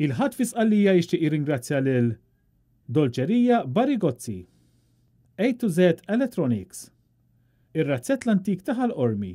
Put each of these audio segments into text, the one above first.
Il-Ħadd fi Sqallija jixtieq jirringrazzja lil Dolċerija Barigozzi, A to Z Electronics, ir-razzett l-antik ta' Ħal Qormi,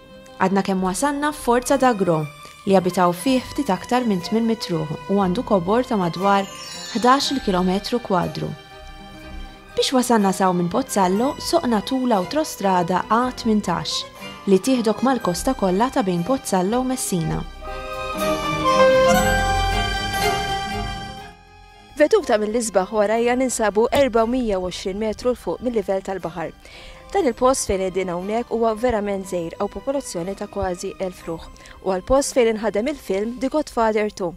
Għadna kemm wasalna f'Forza d'Agro, li jabitaw fih ftit aktar minn 800 ruħ u għandu kobor ta' madwar 11-il kilometru kwadru. Biex wasalna s'hawn minn Pozzallo, soqna tul awtrostrada A18, li tieħdok mal-kosta kollha ta' bejn Pozzallo u Messina. Veduta mill-isbaħ u għarajja ninsabu 420 metru l fuq mill-livell tal-baħar. Dan il-post fejn qegħdin hawnhekk huwa verament żejr għaw popolazzjoni ta' kważi 1000 ruħ u għal-post fejn inħadem il-film The Godfather 2.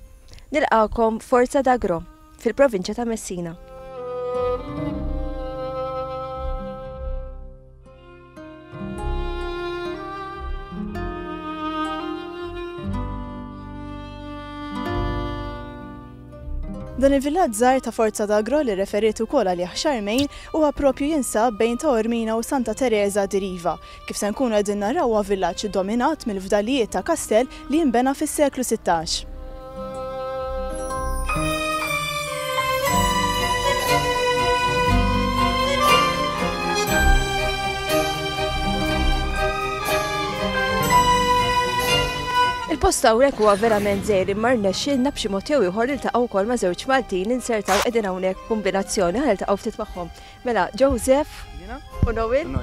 Nilqakom Forza Dagro fil-provinċja ta' Messina. Dan il-villaġġ żgħar ta' Forza d'Agro li referiet ukoll għalih Charmaine huwa proprju jinsab bejn ta' Ormina u Santa Teresa di Riva. Kif se nkunu qegħdin naraw huwa villaġġ dominat mill-fdalijiet ta' kastell li nbena fis-seklu sittax. Il-post hawnhekk huwa verament żejr imma rnexxielna b'xi mod jew ieħor iltaqgħu wkoll ma' żewġ Maltin insertaw qegħdin hawnhekk kombinazzjoni ħa niltaqgħu ftit magħhom. Mela, Joseph u Noel.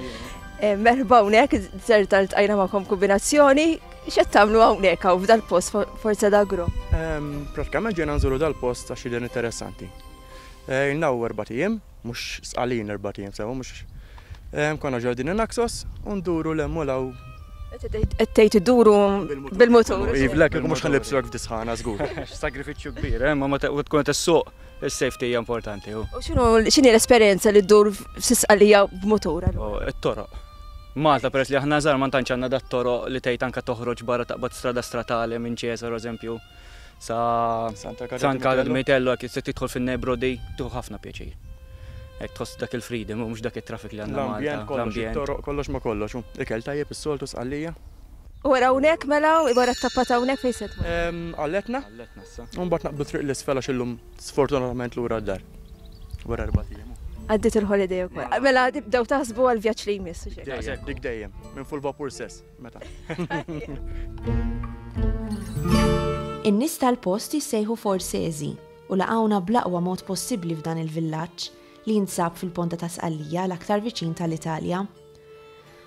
Eh, merħba hawnhekk, żer tal-tqajna magħkom kombinazzjoni. X'qed tagħmlu hawnhekk hawn f'dal-post Forza d'Agro? Prattikament ġejna nżuru dal-post għax jidher interessanti. Eh, ilna u erba' ijiem, mhux sqalin erba' ijiem sew, mhux konna ġardini Naxos u nduru l hemm u law Qed tgħid iduru bil-mutur. Ivlek, mhux ħanibsu hekk f'disħana żgur. Sagrifiċċju kbir, eh, ma ma tkun qed issuq Is-safety hija importanti. U x'inhi l-esperjenza li ddur f'Sisqalija b'mutur? It-toroq. Malta peress li aħna żgħar ma tantx għandna dat toroq li tgħid anke toħroġ barra taqbad strada stratali minn Ċesar eżempju sa San Karl Mitello jekk se tidħol fin-Nebrodi tieħu ħafna pjaċir. Hekk tħoss dak il-freedom u mhux dak it-traffic li għandna. L-ambjent kollox, it-toroq kollox ma kollox. Ikel tajjeb is-soltu sqallija. U ara hawnhekk mela, wara t-tappat hawnhekk fejn se tmur? Għalletna. U mbagħad naqbdu t-triq 'l isfel għax illum sfortunatament lura d-dar. Wara erbat ijiem. Għaddiet il-holiday ukoll. Mela tibdew taħsbu għall-vjaġġ li jmiss, mhux hekk? Daqshekk. Dik dejjem. Minn fuq il-vapur stess. Meta. In-nies tal-post jissejħu Forsezi u laqgħuna bl-aqwa mod possibbli f'dan il-villaġġ li jinsab fil-Ponta ta' Sqallija l-aktar viċin tal-Italja.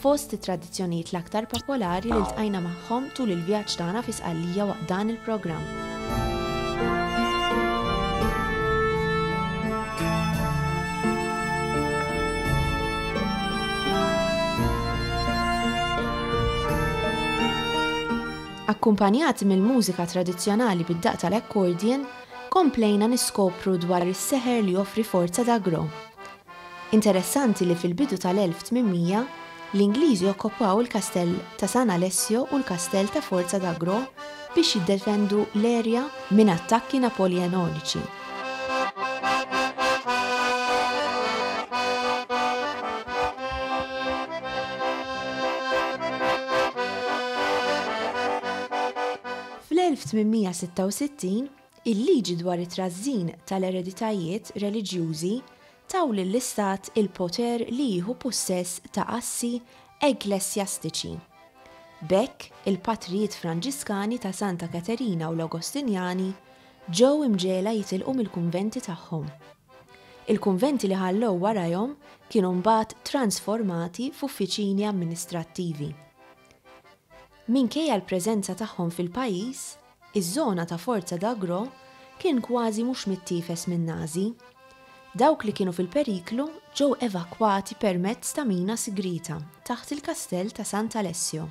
Fost it-tradizzjonijiet l-aktar popolari li ltqajna magħhom tul il-vjaġġ tagħna fi Sqallija waqt dan il-programm. Akkumpanjati mill-mużika tradizzjonali bid-daqq tal-accordion, komplejna niskopru dwar is-seħer li joffri Forza d'Agro. Interessanti li fil-bidu tal-1800, l-Ingliżi okkopaw il-Kastell ta' San Alessio u l-Kastell ta' Forza d'Agro biex jiddefendu l-erja minn attakki Napoljeoniċi. Fl-1866, Il-liġi dwar it-trażżin tal-ereditajiet reliġjużi taw lill-Istat il-poter li jieħu pussess ta' assi ekklessjastiċi. B'hekk, il-patrijiet Franġiskani ta' Santa Katerina u l-Agostinjani ġew imġegħla jitilqu mill-kunventi tagħhom. Il-kunventi li ħallew warajhom kienu mbagħad transformati f'uffiċini amministrattivi. Minkejja l-preżenza tagħhom fil-pajjiż, Iż-żona ta' Forza d'Agro kien kważi mhux mittiefes min-Nażi. Dawk li kienu fil-periklu ġew evakwati permezz ta' mina sigrieta taħt il-Kastell ta' Sant' Alessio.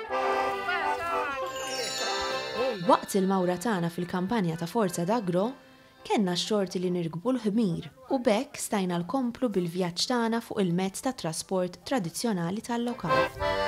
Waqt il-mawra tagħna fil-kampanja ta' Forza Dagro, kellna x-xorti li nirkbu l-ħmir u b'hekk stajna lkomplu bil-vjaġġ tagħna fuq il-mezz ta' trasport tradizzjonali tal-lokal.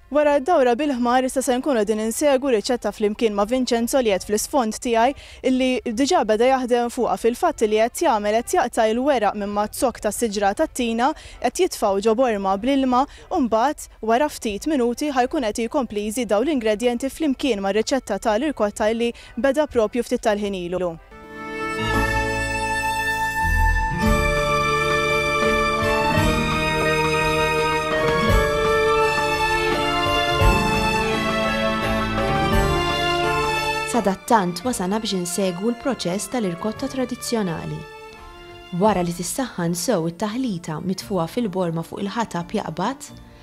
Wara d-dawra bil-ħmar issa se nkunu qegħdin insegwu riċetta flimkien ma' Vincenzo li qed fl-isfond tiegħi li diġà beda jaħdem fuqha fil-fatt li qed jagħmel qed jaqta' il-weraq minn maz-zokk tas-siġra tat-tina qed jitfgħu ġo borma bl-ilma u mbagħad wara ftit minuti ħa jkun qed jkompli jżid dawn l-ingredjenti flimkien mar-riċetta ta' l-irkotta li beda propju ftit tal-ħin ilu. Sadattant wasana biex insegwu l-proċess tal-irkotta tradizzjonali. Wara li tissaħħan sew it-taħlita mitfuha fil-borma fuq il-ħatab jaqbad,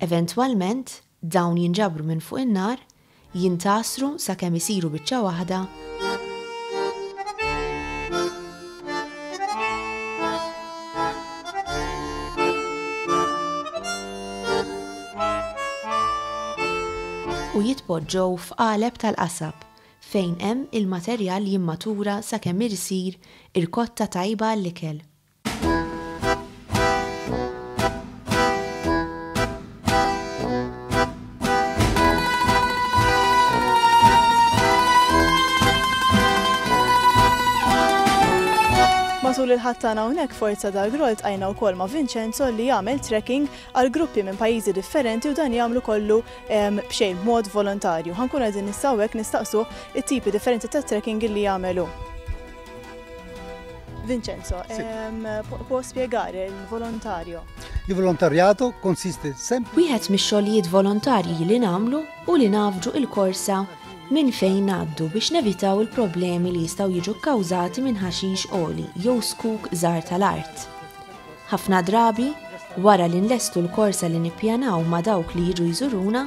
Eventwalment, dawn jinġabru minn fuq in-nar, jintasru sakemm isiru biċċa waħda, u jitpoġġew f'qaleb tal-qasab fejn hemm il-materjal jimmatura sakemm irsir irkotta tajba għall-ikel. Matul il-ħadd tagħna hawnhekk Forza dal Groll tqajna wkoll ma' Vincenzo li jagħmel trekking għal gruppi minn pajjiżi differenti u dan jagħmlu kollu b'xejn mod volontarju. Ħankun qegħdin nistgħu hekk nistaqsu it-tipi differenti ta' trekking li jagħmelu. Vincenzo, ehm, può spiegare il volontario? Il volontariato consiste sempre. Wieħed mix-xogħlijiet volontarji li nagħmlu u li nafġu il-korsa minn fejn għaddu biex nevitaw il-problemi li jistgħu jiġu kkawżati minn ħaxix oli jew skuk żgħar tal-art. Ħafna drabi, wara li nlestu l-korsa li nippjanaw ma' dawk li jiġu jżuruna,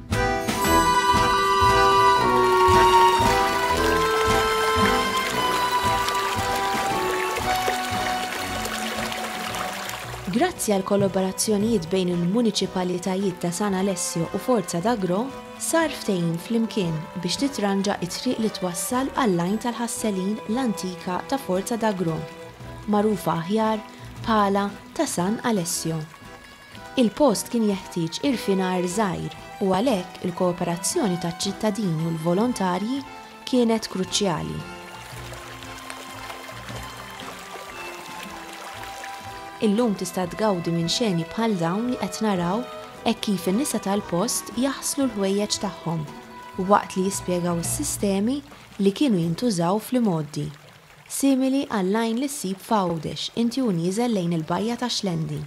Grazzi għal kollaborazzjonijiet bejn il-muniċipalitajiet ta' San Alessio u Forza d'Agro, sar ftehim flimkien biex titranġa it-triq li twassal għall-lajn tal-ħasselin l-antika ta' Forza d'Agro, magħrufa aħjar bħala ta' San Alessio. Il-post kien jeħtieġ irfinar żgħir u għalhekk il-kooperazzjoni taċ-ċittadini u l-volontarji kienet kruċjali. Illum tista' tgawdi minn xeni bħal dawn li qed naraw hekk kif in-nisa tal-post jaħslu l-ħwejjeġ tagħhom waqt li jispjegaw is-sistemi li kienu jintużaw fl-imgħoddi simili għall-għajn li ssib f'Għawdex inti u nieżel lejn il-bajja ta' Xlendi.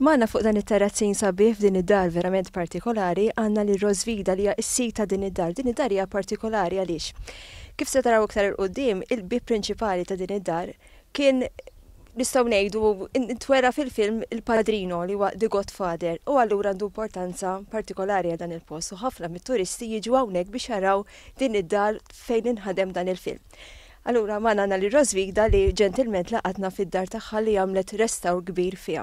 Magħna fuq dan it-terrazzin sabiħ f'din id-dar verament partikolari għandna li Rosvida li hija s-sit ta' din id-dar. Din id-dar hija partikolari għaliex. Kif se taraw iktar il-qudiem, il-bib prinċipali ta' din id-dar Kien, nistgħu ngħidu, intwera fil-film Il Padrino li huwa The Godfather u allura għandu importanza partikolari għal dan il-post u ħafna mit-turisti jiġu hawnhekk biex jaraw din id-dar fejn inħadem dan il-film. Allura magħna għandna lil Rosvita li ġentilment laqatna fid-dar tagħha li għamlet restawr kbir fiha.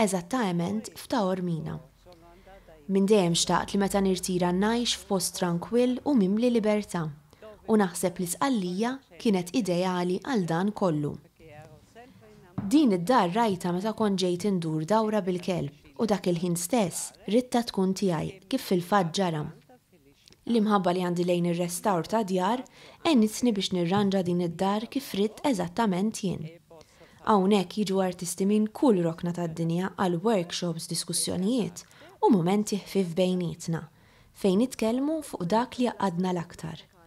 Eżattaement f'Taormina. Minn dejjem xtaqt li meta nirtira ngħix f'post trankwill u mimli libertà, u naħseb li Sqallija kienet ideali għal dan kollu. Din id-dar rajtha meta kont ġejt indur dawra bil-kelb u dak il-ħin stess ridtha tkun tiegħi kif fil-fatt ġara. L-imħabba li għandi lejn ir-restawr ta' djar għenitni biex nirranġa din id-dar kif ridt eżattament jien. Hawnhekk jiġu artisti minn kull rokna tad-dinja għal workshops, diskussjonijiet u mumenti ħfief bejnietna fejn nitkellmu fuq dak li jgħaqqadna l-aktar,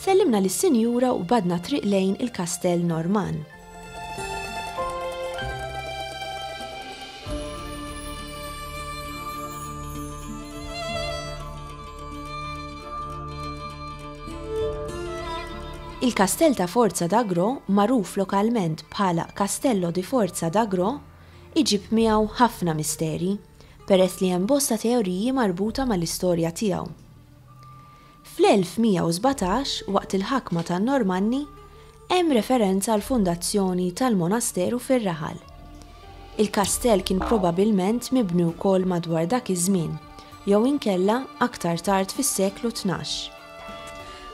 Sellimna lis-Sinjura u badna triq lejn il-Kastell Norman. Il-Kastell ta' Forza d'Agro, magħruf lokalment bħala Castello di Forza d'Agro, iġib miegħu ħafna misteri. peress li hemm bosta teoriji marbuta mal-istorja tiegħu. Fl-1117, waqt il-ħakma tan-Normanni, hemm referenza għall-fundazzjoni tal-monasteru fir-raħal. Il-kastell kien probabilment mibni wkoll madwar dak iż-żmien, jew inkella aktar tard fis-seklu tnax.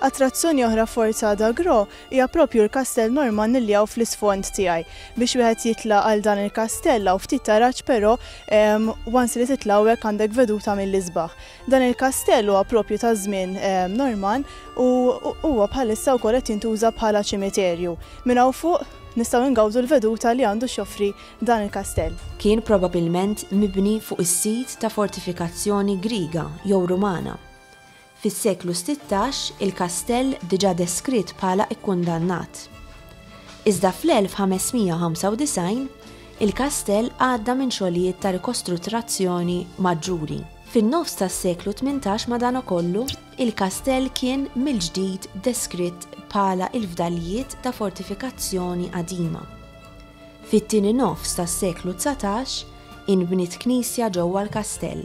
Attrazzjoni oħra Forza d'Agro hija proprju l-Kastell Normanni li hawn fl-isfond tiegħi. Biex wieħed jitla' għal dan il-kastell hawn ftit taraġ però once li titla' hawnhekk għandek veduta mill-isbaħ. Dan il-kastell huwa proprju ta' żmien Normann u huwa bħalissa wkoll qed jintuża bħala ċimiterju. Minn hawn fuq nistgħu ngawdu l-veduta li għandu x'joffri dan il-kastell. Kien probabilment mibni fuq is-sit ta' fortifikazzjoni Griega jew Rumana. Fis-seklu stittax il-kastell diġà deskritt bħala kkundannat. Iżda fl-1595 il-kastell għadda minn xogħlijiet ta' rikostrutrazzjoni maġġuri. Fin-nofs tas-seklu tmintax madankollu il-kastell kien mill-ġdid deskritt bħala l-fdalijiet ta' fortifikazzjoni qadima. Fit-tieni nofs tas-seklu dsatax inbniet knisja ġewwa l-kastell.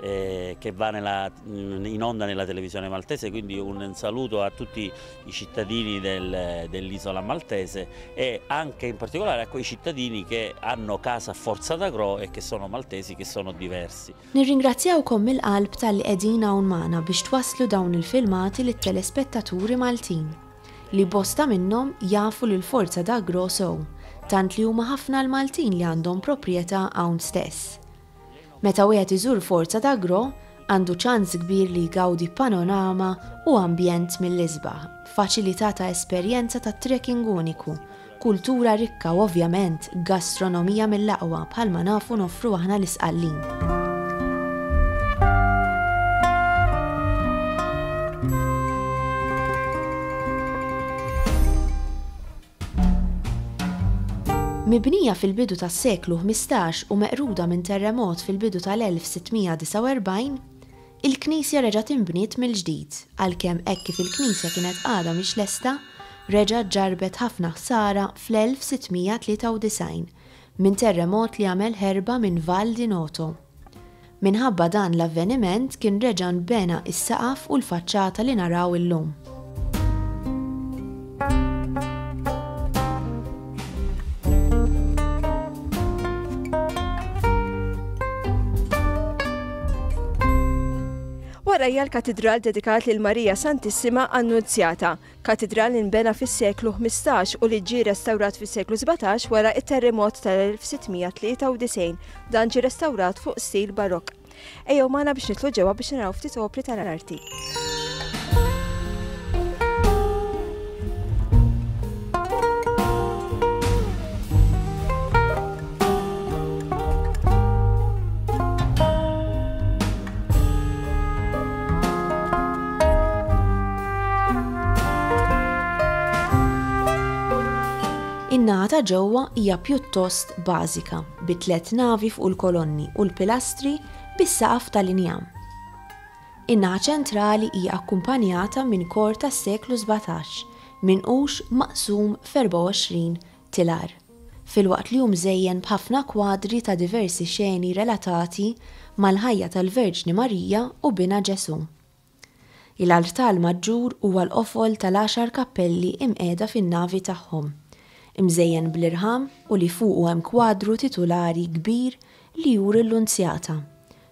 eh, che va nella, in onda nella televisione maltese, quindi un saluto a tutti i cittadini del, dell'isola maltese e anche in particolare a quei cittadini che hanno casa a Forza d'Agro e che sono maltesi, che sono diversi. Nirringrazzjawkom mill-qalb tal-li qegħdin hawn magħna biex twasslu dawn il-filmati lit-telespettaturi Maltin li bosta minnhom jafu lil Forza d'Agro sew, tant li huma ħafna l-Maltin li għandhom proprjetà hawn stess. Meta wieħed iżur Forza d'Agro, għandu ċans kbir li jgawdi panorama u ambjent mill-isbaħ, b'faċilità ta' esperjenza ta' trekking uniku, kultura rikka u ovvjament gastronomija mill-aqwa bħalma nafu noffru aħna l-Isqallin. Mibnija fil-bidu tas-seklu ħmistax u meqruda minn terremot fil-bidu tal-1649, il-knisja reġgħet inbniet mill-ġdid, għalkemm hekk kif il-knisja kienet għadha mhix lesta, reġgħet ġarrbet ħafna ħsara fl-1693 minn terremot li għamel ħerba minn Val di Noto. Minħabba dan l-avveniment kien reġa' nbena s-saqaf u l-faċċata li naraw illum. Warajja l-Katidral dedikat lil Marija Santissima Annunzjata, Katidral li nbena fis-seklu ħmistax u li ġie restawrat fis-seklu sbatax wara t-terremot tal-1693. Dan ġie restawrat fuq stil Barokk. Ejjew magħna biex nidħlu ġewwa biex naraw ftit opri tal-arti. In-naħa ta' ġewwa hija pjuttost bażika, bi tliet navi fuq il-kolonni u l-pilastri bis-saqaf tal-injam. In-naħa ċentrali hija akkumpanjata minn kor tas-seklu 17 minqux maqsum f'24 Tilar, filwaqt li hu mżejjen b'ħafna kwadri ta' diversi xeni relatati mal-ħajja tal-Verġni Marija u binha Ġesù. Il-Altar Maġġur huwa l-qofol tal-għaxar kappelli imqiegħda fin-navi tagħhom, imżejjen bl-irħam u li fuqu hemm kwadru titulari kbir li juri l-Lunzjata,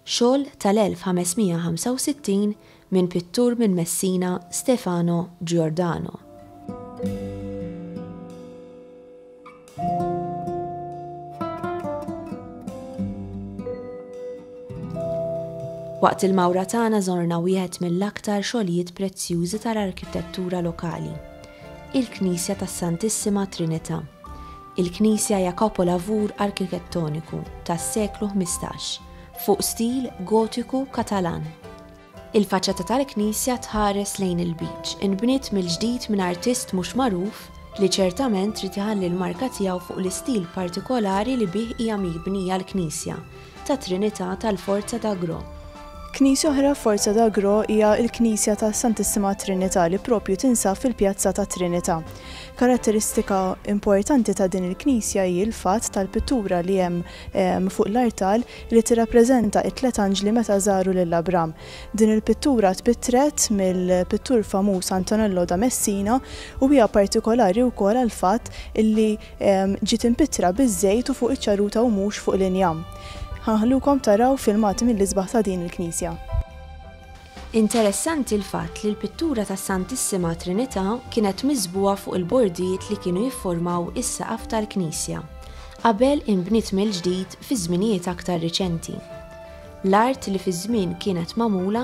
Xogħol tal-1565 minn pittur minn Messina Stefano Giordano. Waqt il-mawra tagħna żorna wieħed mill-aktar xogħlijiet prezzjużi tal-arkitettura lokali, il-Knisja tas-Santissima Trinità, Il-knisja hija kapolavur arkitettoniku tas-seklu ħmistax fuq stil Gotiku Katalan. Il-faċċata tal-knisja tħares lejn il-beach inbniet mill-ġdid minn artist mhux magħruf li ċertament ried iħalli l-marka tiegħu fuq l-istil partikolari li bih hija mibnija l-knisja tat-Trinità tal-Forza d'Agro. Knisja oħra f'Forza d'Agro hija l-Knisja tas-Santissima Trinità li proprju tinsab fil-Pjazza tat-Trinità. Karatteristika importanti ta' din il-knisja hi l-fatt tal-pittura li hemm fuq l-artal li tirrappreżenta t-tliet anġli meta żaru lil Abram. Din il-pittura tpittret mill-pittur famuż Antonello da Messina u hija partikolari wkoll għall-fatt li Ġiet impittra biż-żejt u fuq iċ-ċarruta u mhux fuq l-injam. Ħa nħallukom taraw filmat mill-isbaħ ta' din il-knisja. Interessanti l-fatt li l-pittura tas-Santissima Trinità kienet miżbugħa fuq il-bordijiet li kienu jifformaw is-saqaf tal-knisja, qabel inbniet mill-ġdid fi żminijiet aktar riċenti. L-art li fiż-żmien kienet magħmula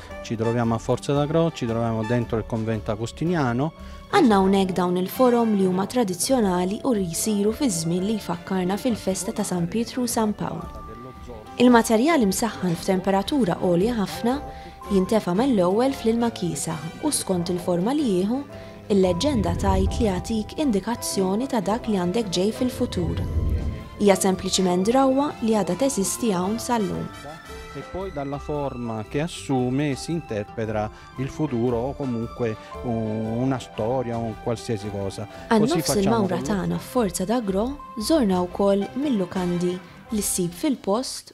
Ci troviamo a Forza da Gro, ci troviamo dentro il convento agustiniano. Għanna hawnhekk dawn il-forom li huma tradizzjonali u jsiru fi żmien li jfakkarna fil-festa ta' San Pietru u San Pawl. Il-materjal imsaħħan f'temperatura għolja ħafna jintefa' mill-ewwel fl-ilma kisa u skont il-forma li jieħu Il-leġġenda tgħid li jagħtik indikazzjoni ta' dak li għandek ġej fil-futur. Hija sempliċiment drawwa li għadha teżisti hawn sal-lum. e poi dalla forma che assume si interpreta il futuro o comunque una storia o un qualsiasi cosa. Għal nofs il-mawra tagħna f'Forza d'Agro żorna wkoll mil-lukandi li ssib fil-post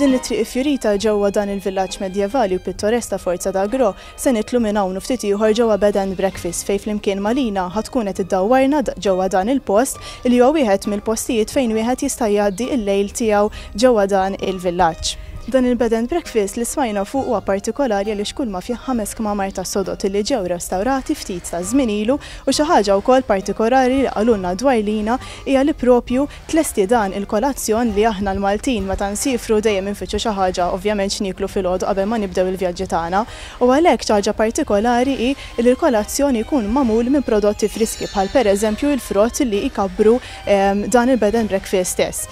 F'din it-triq iffjurita ġewwa dan il-villaġġ medjevali u pittoresk ta' Forza d'Agro, se nitlu minn hawn u ftit ieħor ġewwa Bed and Breakfast fejn flimkien ma' Lina ħa tkun qed iddawwarna ġewwa dan il-post li huwa wieħed mill-postijiet fejn wieħed jista' jgħaddi l-lejl tiegħu ġewwa dan il-villaġġ. Dan il-bed and breakfast li smajna fuq huwa partikolari għaliex kulma fih ħames kmamar ta' sodod li ġew restawrati ftit ta' żmien ilu u xi ħaġa wkoll partikolari li qalulna dwar Lina hija li propju tlesti dan il-kolazzjon li aħna l-Maltin meta nsiefru dejjem infittxu xi ħaġa ovvjament x'nieklu filgħodu qabel ma nibdew il-vjaġġi tagħna u għalhekk xi ħaġa partikolari hi li l-kolazzjoni jkun magħmul minn prodotti friski bħal pereżempju il-frott li jkabbru dan il-bed and breakfast stess.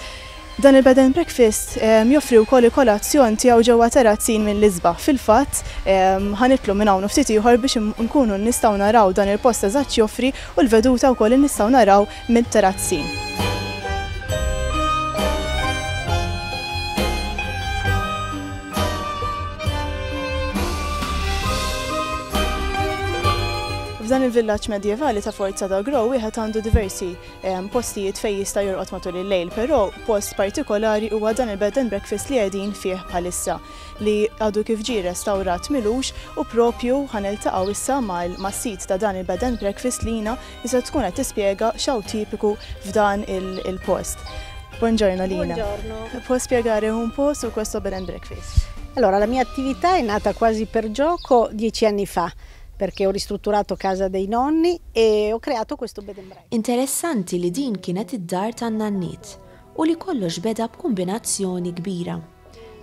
Dan il-bed and breakfast joffri wkoll il-kolazzjon tiegħu ġewwa terazzin mill-isbaħ. Fil-fatt, ħa nitlu minn hawn u ftit ieħor biex nkunu nistgħu naraw dan il-post eżatt x'joffri u l-veduta wkoll li nistgħu naraw mit-terrazzi. F'dan il-villaġġ medjevali ta' Forza da Grow wieħed għandu diversi ehm, postijiet fejn jista' jorqod matul il-lejl, però post partikolari huwa dan il-bed and breakfast li qegħdin fih bħalissa li għadu kif ġie restawrat milux u propju ħaniltaqgħu issa mal-sit ta' dan il-bed and breakfast lina Iżda tkun qed tispjega x'hawn tipiku f'dan il-post. Buongiorno Lina. Buongiorno. Può spiegare un po' su questo bed and breakfast? Allora, la mia attività è nata quasi per gioco dieci anni fa, perché ho ristrutturato casa dei nonni e ho creato questo bed and breakfast. Interessanti li din kienet id-dar tan-nanniet u li kollox beda b'kumbinazzjoni kbira.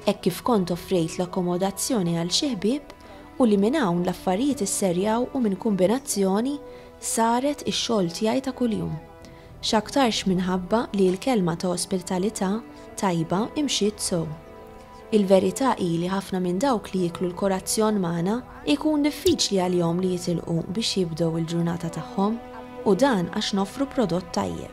hekk kif kont offrejt l-akkomodazzjoni għal xi ħbieb u li minn hawn l-affarijiet isserjaw u minn kumbinazzjoni saret ix-xogħol tiegħi ta' kuljum. X'aktarx minħabba li l-kelma ta' ospirtalità tajba imxiet sew. Il-verità hi li ħafna minn dawk li jieklu l-kolazzjon magħna jkun diffiċli għalihom li jitilqu biex jibdew il-ġurnata tagħhom u dan għax noffru prodott tajjeb.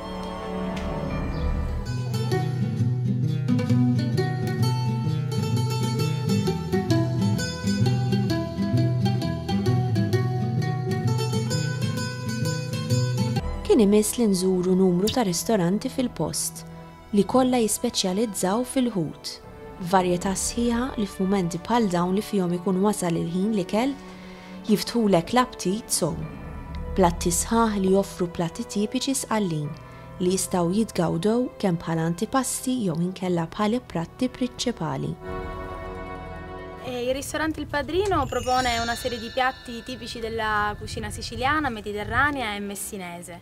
Kien imiss li nżuru numru ta' ristoranti fil-post, li kollha jispeċjalizzaw fil-ħut. Varjetà sħiħa li f'mumenti bħal dawn li fihom ikun wasal il-ħin l-ikel Jiftħulek l-aptit sew. Platti sħaħ li joffru platti tipiċi sqallin li jistgħu jitgawdew kemm bħala antipasti jew inkella bħal ipratti prinċipali. Il ristorant Il Padrino propone una serie di piatti tipici della cucina siciliana, mediterranea e messinese.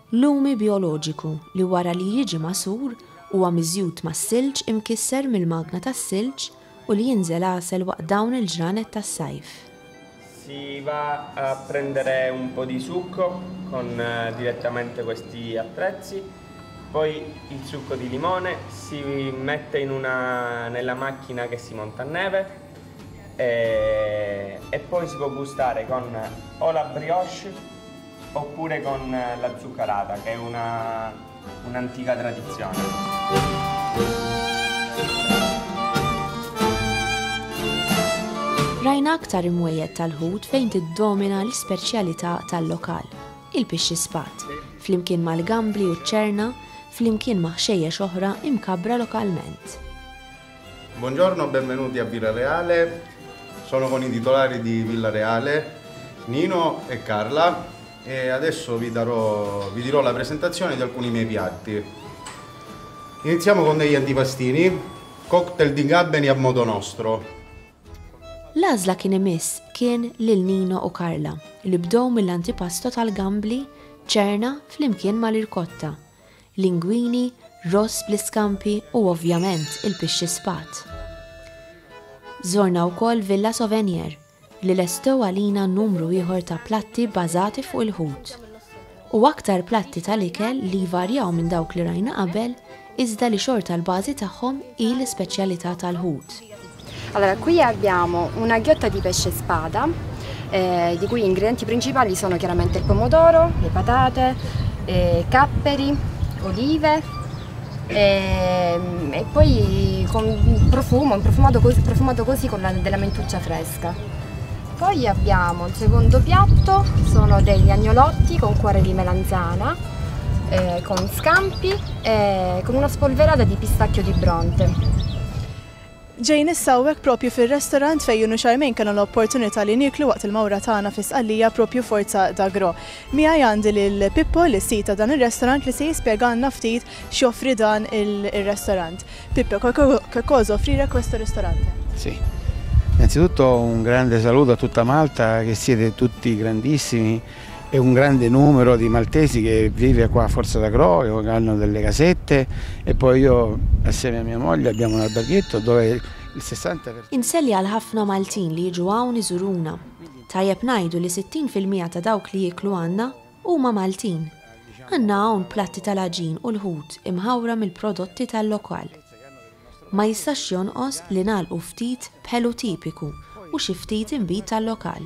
Lumi bijoloġiku li wara li jiġi magħsur huwa miżjud mas-silġ imkisser mill-magna tas-silġ u li jinżel għasel waqt dawn il-ġranet tas-sajf. Si va a prendere un po' di succo con direttamente questi attrezzi, poi il succo di limone si mette in una nella macchina che si monta a neve e e poi si può gustare con o la brioche Oppure con la zuccarata, che è una, un'antica tradizione. Rajna aktar imwejjed tal-ħut fejn tiddomina l-ispeċjalità tal-lokal, il-pixxi spat, flimkien mal-gambli u ċ-ċerna, flimkien ma' ħxejjex oħra imkabbra lokalment. Buongiorno, benvenuti a Villa Reale. Sono con i titolari di Villareale, Nino e Carla e adesso vi, darò, vi dirò la presentazione di alcuni miei piatti. Iniziamo con degli antipastini, cocktail di gabbeni a modo nostro. l che ne imiss kien lil Nino u Carla, li bdow mill-antipasto tal-gambli ċerna flimkien mal-irkotta, linguini, ross bl-iskampi u ovvjament il-pixxi spat. Żorna wkoll Villa Sovenier li lestew għalina numru ieħor ta' platti bbażati fuq il-ħut. U aktar platti tal-ikel li jvarjaw minn dawk li rajna qabel iżda li xorta l-bażi tagħhom hi l-ispeċjalità tal-ħut. Allora, qui abbiamo una ghiotta di pesce spada, eh, di cui gli ingredienti principali sono chiaramente il pomodoro, le patate, eh, capperi, olive, e, ehm, e poi con profumo, un profumato così, profumato così con la, della mentuccia fresca. Poi abbiamo il secondo piatto, sono degli agnolotti con cuore di melanzana, eh, con scampi e eh, con una spolverata di pistacchio di bronte. Ġejn issa hawnhekk proprju fir-restaurant fejn jien u Charmaine kellna l-opportunità li nieklu waqt il-mawra tagħna fi Sqallija proprju Forza d'Agro. Miegħi għandi lil Pippo, lis-sid ta' dan ir-restaurant li se jispjegalna ftit x'joffri dan ir-restaurant. Pippo, che cosa offrire questo ristorante? Sì. Innanzitutto un grande saluto a tutta Malta che siete tutti grandissimi e un grande numero di maltesi che vive qua a Forza d'Agro e hanno delle casette e poi io assieme a mia moglie abbiamo un alberghetto dove il 60 per Insellja għal ħafna Maltin li jiġu hawn iżuruna. Tajjeb ngħidu li 60 fil-mija ta' dawk li jieklu għandna huma Maltin. Għandna hawn platti tal-għaġin u l-ħut imħawra mill-prodotti tal-lokal. Ma jistax jonqos li nagħlqu ftit b'ħelu tipiku u xi ftit inbid tal-lokal.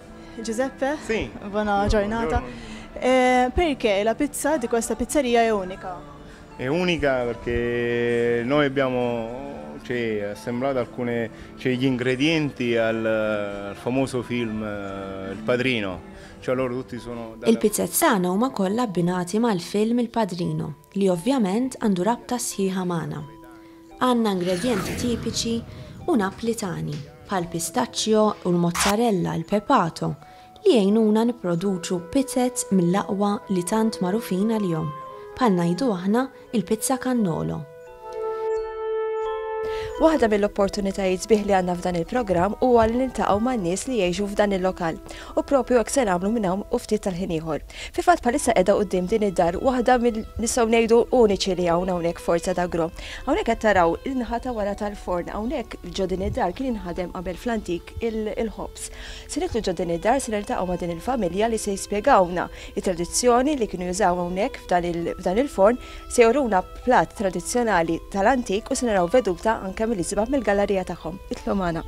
Giuseppe, sì. buona giornata. Eh, perché la pizza di questa pizzeria è unica? È unica perché noi abbiamo cioè, assemblato alcuni, cioè, ingredienti al, al famoso film eh, Il Padrino Cioè tutti sono... Dalla... Il-pizzezzana huma kollha abbinati mal-film Il Padrino, li ovvjament għandu rabta sħiħa magħna. Għandna ingredjenti tipiċi u Naplitani, bħall-pistaċċjo u l-mozzarella, il-pepato, li jgħinuna nipproduċu pizzez mill-aqwa li tant magħrufin għalihom, bħal ngħidu aħna il-pizza cannolo. Waħda mill-opportunitajiet sbieħ li għandna f'dan il-programm huwa li niltaqgħu ma' nies li jgħixu f'dan il-lokal. U propju hekk se nagħmlu minn hawn u ftit tal-ħin ieħor. Fi fatt bħalissa qiegħda quddiem din id-dar waħda mill nistgħu ngħidu uniċi li hawn hawnhekk Forza d'Agro. Hawnhekk qed taraw il-naħa ta' wara tal-forn hawnhekk ġo din id-dar kien inħadem qabel fl-antik il-ħobż. Se nidħlu ġo din id-dar se niltaqgħu ma' din il-familja li se jispjegawna it-tradizzjoni li kienu jużaw hawnhekk f'dan il-forn Se juruna platt tradizzjonali tal-antik u se naraw veduta anke mill-isbaħ mill-gallerija tagħhom. Itlu magħna.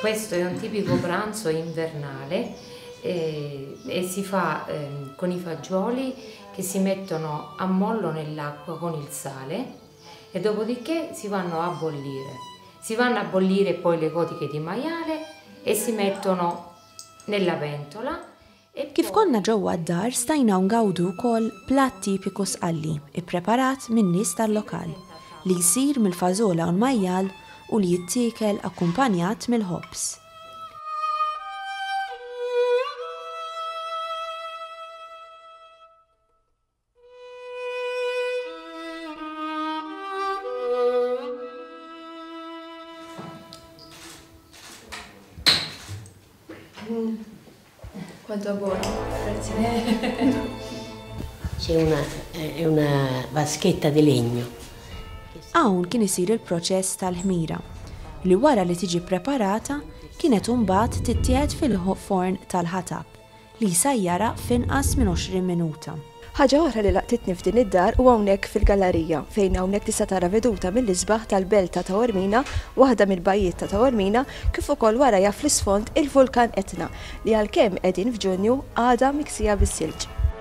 Questo è un tipico pranzo invernale eh, e si fa eh, con i fagioli che si mettono a mollo nell'acqua con il sale e dopodiché si vanno a bollire. Si vanno a bollire poi le cotiche di maiale e si mettono nella pentola. Kif konna ġewwa d-dar stajna ngawdu wkoll platt tipiku Sqalli ppreparat min-nies tal-lokal, li jsir mill-fażola u l-majjal u li jittiekel akkumpanjat mill-ħobż. Quanto buono, grazie. C'è una, è una vaschetta di legno. Hawn kien isir il-proċess tal-ħmira li wara li tiġi preparata kienet imbagħad tittieħed fil-forn tal-ħatab. li jsajjarha f'inqas minn 20 minuta. Ħaġa oħra li laqtitni f'din id-dar hu hawnhekk fil-gallarija, fejn hawnhekk tista' tara veduta mill-isbaħ tal-belt ta' Taormina, waħda mill-bajjiet ta' Taormina, kif ukoll warajha fl-isfond il-vulkan Etna, li għalkemm qegħdin f'Ġunju, għadha miksija bis-silġ.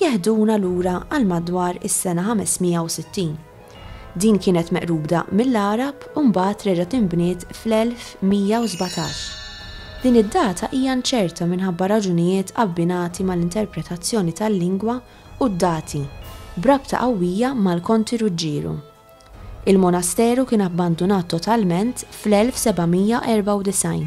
jeħduna lura għal madwar is-sena 560. Din kienet meqruda mill-Għarab u mbagħad reġgħet inbniet fl-1117. Din id-data hija nċerta minħabba raġunijiet abbinati mal-interpretazzjoni tal-lingwa u d-dati, b'rabta qawwija mal-Konti Ruġġieru. Il-monasteru kien abbandunat totalment fl-1794.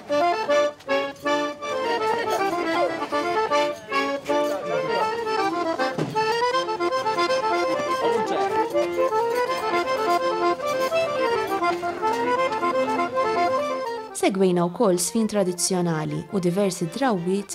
Segwejna wkoll żfin tradizzjonali u diversi drawwiet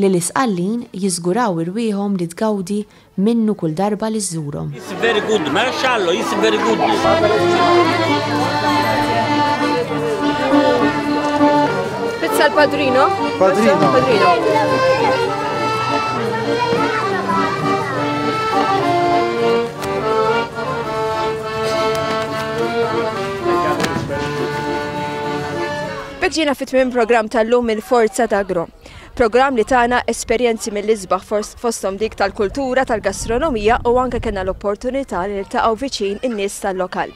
li l-Isqallin jiżguraw irwieħhom li tgawdi minnu kull darba li żżurhom. It's very good, mashallah, it's very Pizza l-padrino? Padrino. Beġġina fit-tmim program tal-lum il-Forza ta' Grom. Programm li tana esperjenzi mill-isbaħ fosthom dik tal-kultura, tal-gastronomija u anke kellna l-opportunità li niltaqgħu viċin in-nies tal-lokal.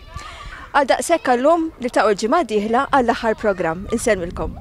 Għal daqshekk għallum niltaqgħu l-ġimgħa d-dieħla għall-aħħar programm. Insellmilkom.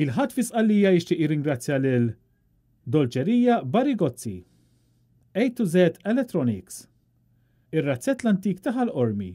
Il-Ħadd fi Sqallija jixtieq jirringrazzja lil Dolċerija Barigozzi, A to Z Electronics, ir-razzett l-antik ta' Ħal Qormi,